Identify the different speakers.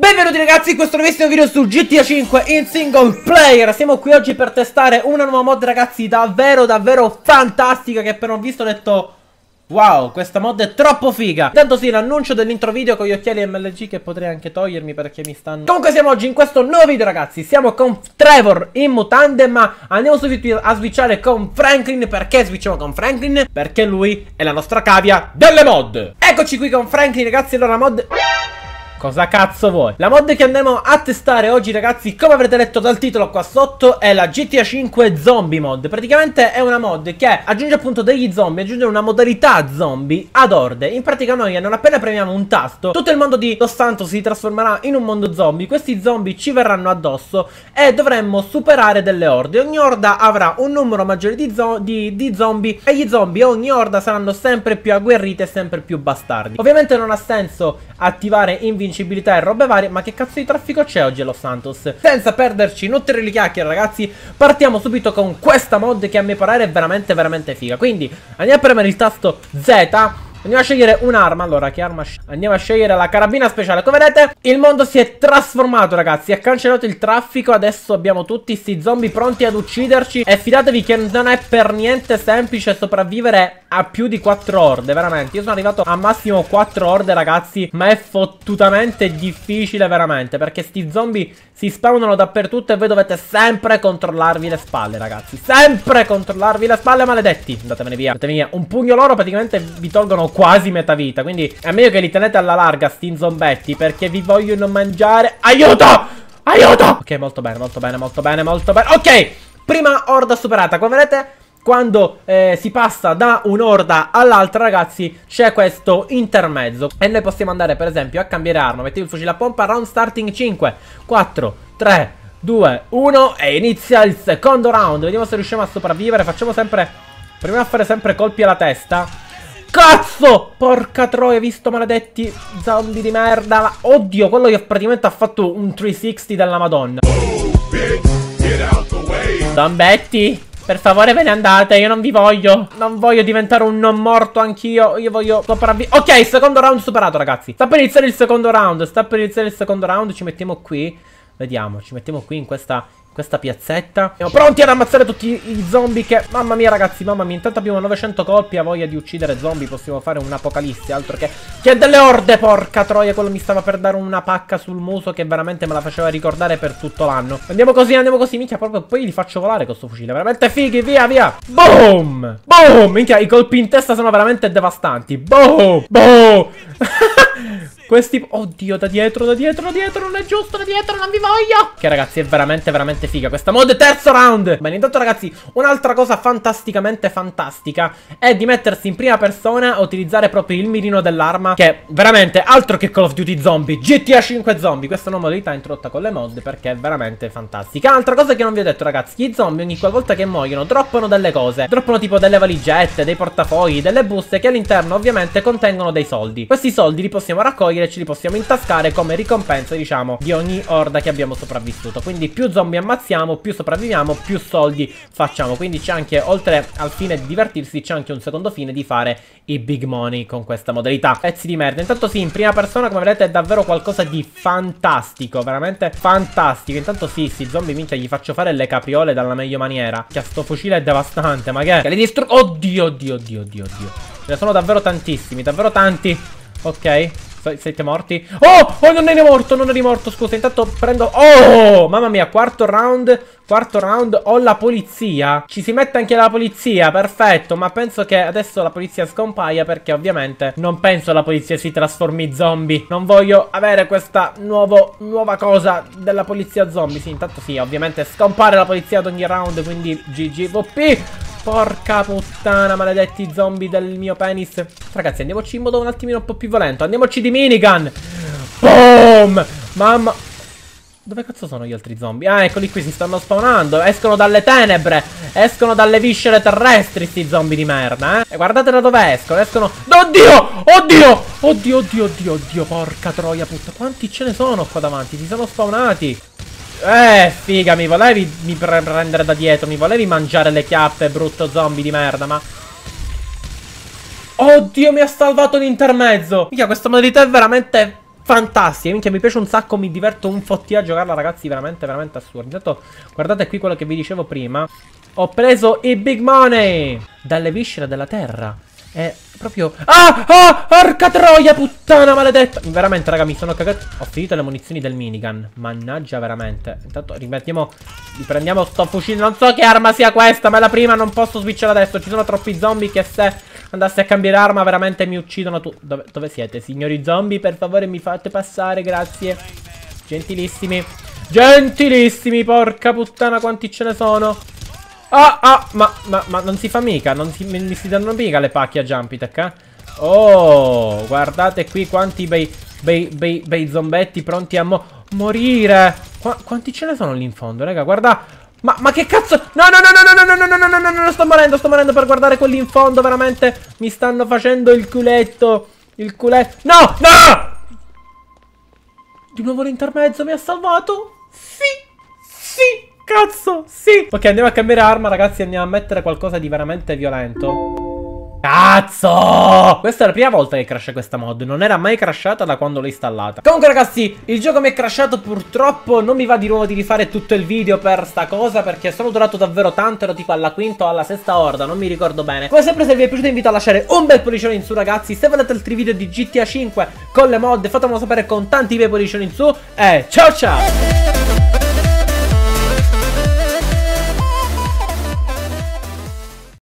Speaker 1: Benvenuti ragazzi in questo nuovissimo video su GTA 5 in single player. Siamo qui oggi per testare una nuova mod ragazzi davvero davvero fantastica Che appena ho visto ho detto Wow, questa mod è troppo figa. Intanto sì, l'annuncio dell'intro video con gli occhiali MLG Che potrei anche togliermi perché mi stanno Comunque siamo oggi in questo nuovo video ragazzi. Siamo con Trevor in mutande Ma andiamo subito a switchare con Franklin. Perché switchiamo con Franklin? Perché lui è la nostra cavia delle mod. Eccoci qui con Franklin ragazzi. Allora mod... Cosa cazzo vuoi? La mod che andremo a testare oggi ragazzi Come avrete letto dal titolo qua sotto È la GTA 5 Zombie Mod. Praticamente è una mod che aggiunge appunto degli zombie Aggiunge una modalità zombie ad orde. In pratica noi non appena premiamo un tasto Tutto il mondo di Los Santos si trasformerà in un mondo zombie. Questi zombie ci verranno addosso E dovremmo superare delle orde. Ogni orda avrà un numero maggiore di, zo di, di zombie E gli zombie ogni orda saranno sempre più agguerriti e sempre più bastardi. Ovviamente non ha senso attivare invincibilità invincibilità e robe varie Ma che cazzo di traffico c'è oggi a Los Santos? Senza perderci inutili chiacchiere ragazzi Partiamo subito con questa mod che a mio parere è veramente veramente figa Quindi andiamo a premere il tasto Z Andiamo a scegliere un'arma Allora che arma Andiamo a scegliere la carabina speciale. Come vedete il mondo si è trasformato ragazzi Ha cancellato il traffico Adesso abbiamo tutti questi zombie pronti ad ucciderci E fidatevi che non è per niente semplice sopravvivere a più di 4 orde Veramente. Io sono arrivato a massimo 4 orde ragazzi Ma è fottutamente difficile veramente Perché sti zombie si spawnano dappertutto E voi dovete sempre controllarvi le spalle ragazzi. Sempre controllarvi le spalle maledetti. Andatevene via. Andatevene via. Un pugno loro praticamente vi tolgono quasi metà vita Quindi è meglio che li tenete alla larga sti zombetti Perché vi vogliono mangiare. Aiuto! Aiuto! Ok molto bene molto bene molto bene molto bene. Ok Prima orda superata Come vedete quando eh, si passa da un'orda all'altra ragazzi c'è questo intermezzo. E noi possiamo andare per esempio a cambiare arma. Mettiamo il fucile a pompa round starting 5 4 3 2 1 E inizia il secondo round. Vediamo se riusciamo a sopravvivere. Facciamo sempre Proviamo a fare sempre colpi alla testa Cazzo! Porca troia, visto maledetti zombie di merda. Oddio, quello che praticamente ha fatto un 360 della madonna. Zombetti, per favore ve ne andate, io non vi voglio. Non voglio diventare un non morto anch'io. Io voglio sopravvivere. Ok, secondo round superato, ragazzi. Sta per iniziare il secondo round. Sta per iniziare il secondo round. Ci mettiamo qui. Vediamo, ci mettiamo qui in questa questa piazzetta. Siamo pronti ad ammazzare tutti i zombie che... Mamma mia ragazzi, mamma mia Intanto abbiamo 900 colpi, ha voglia di uccidere zombie Possiamo fare un'apocalisse, altro che... Che delle orde, porca troia Quello mi stava per dare una pacca sul muso Che veramente me la faceva ricordare per tutto l'anno. Andiamo così, andiamo così, minchia Proprio poi li faccio volare con questo fucile Veramente fighi, via, via. Boom, boom! Minchia, i colpi in testa sono veramente devastanti. Boom, boom Questi... Oddio, da dietro, da dietro, da dietro, non è giusto, da dietro, non vi voglio. Che ragazzi, è veramente, veramente figa questa mod. Terzo round. Bene, intanto ragazzi, un'altra cosa fantasticamente fantastica è di mettersi in prima persona a utilizzare proprio il mirino dell'arma, che veramente altro che Call of Duty Zombie, GTA 5 Zombie. Questa nuova modalità è introdotta con le mod perché è veramente fantastica. Altra cosa che non vi ho detto, ragazzi, gli zombie ogni qualvolta che muoiono droppano delle cose. Droppano tipo delle valigette, dei portafogli, delle buste che all'interno ovviamente contengono dei soldi. Questi soldi li possiamo raccogliere e ce li possiamo intascare come ricompensa, diciamo, di ogni orda che abbiamo sopravvissuto. Quindi più zombie ammazziamo, più sopravviviamo, più soldi facciamo. Quindi c'è anche, oltre al fine di divertirsi, c'è anche un secondo fine di fare i big money con questa modalità. Pezzi di merda. Intanto sì, in prima persona, come vedete, è davvero qualcosa di fantastico, veramente fantastico. Intanto sì, sti zombie, minchia, gli faccio fare le capriole dalla meglio maniera. Che sto fucile è devastante, ma che? Che li distruggo... Oddio, oddio, oddio, oddio, oddio. Ce ne sono davvero tantissimi, davvero tanti. Ok. Siete morti? Oh! Oh, non eri morto, non eri morto, scusa. Intanto prendo... Oh! Mamma mia, quarto round. Quarto round. Ho la polizia. Ci si mette anche la polizia, perfetto. Ma penso che adesso la polizia scompaia perché ovviamente non penso la polizia si trasformi zombie. Non voglio avere questa nuovo, nuova cosa della polizia zombie. Sì, intanto sì, ovviamente scompare la polizia ad ogni round, quindi GGVP. Porca puttana, maledetti zombie del mio penis. Ragazzi, andiamoci in modo un attimino un po' più violento. Andiamoci di minigun. Boom! Mamma... Dove cazzo sono gli altri zombie? Ah, eccoli qui, si stanno spawnando. Escono dalle tenebre. Escono dalle viscere terrestri, sti zombie di merda, eh. E guardate da dove escono. Escono... Oddio! Oddio! Oddio, oddio, oddio, oddio. Porca troia, puttana. Quanti ce ne sono qua davanti? Si sono spawnati. Eh, figa, mi volevi mi pre prendere da dietro, mi volevi mangiare le chiappe, brutto zombie di merda, ma... Oddio, mi ha salvato l'intermezzo! Mica, questa modalità è veramente fantastica. Minchia, mi piace un sacco, mi diverto un fottio a giocarla, ragazzi, veramente, veramente assurdo. Intanto, guardate qui quello che vi dicevo prima. Ho preso i big money dalle viscere della terra. È proprio... Ah! Ah! Porca troia, puttana maledetta! Veramente, raga, mi sono cagato... Ho finito le munizioni del minigun. Mannaggia, veramente. Intanto rimettiamo... Riprendiamo sto fucile. Non so che arma sia questa, ma è la prima. Non posso switchare adesso. Ci sono troppi zombie che se andassi a cambiare arma veramente mi uccidono tu... Dove, dove siete, signori zombie? Per favore, mi fate passare, grazie. Gentilissimi. Gentilissimi, porca puttana, quanti ce ne sono. Ah, ah, ma, ma, ma non si fa mica, non si, mi si danno mica le pacche a Jumpy Tech, eh? Oh, guardate qui quanti bei, bei, bei, bei zombetti pronti a mo morire. Qua, quanti ce ne sono lì in fondo, raga? Guarda, ma, ma che cazzo? No, no, no, no, no, no, no, no, no, no, no, no, sto morendo, sto morendo per guardare quelli in fondo, veramente. Mi stanno facendo il culetto. Il culetto. No, no! Di nuovo l'intermezzo mi ha salvato? Sì. Cazzo, sì! Ok, andiamo a cambiare arma, ragazzi Andiamo a mettere qualcosa di veramente violento. Cazzo! Questa è la prima volta che crasha questa mod Non era mai crashata da quando l'ho installata. Comunque ragazzi, il gioco mi è crashato purtroppo Non mi va di nuovo di rifare tutto il video per sta cosa Perché sono durato davvero tanto Ero tipo alla quinta o alla sesta orda Non mi ricordo bene. Come sempre se vi è piaciuto invito a lasciare un bel pollicione in su ragazzi. Se volete altri video di GTA 5 con le mod Fatemelo sapere con tanti bei pollicioni in su E ciao ciao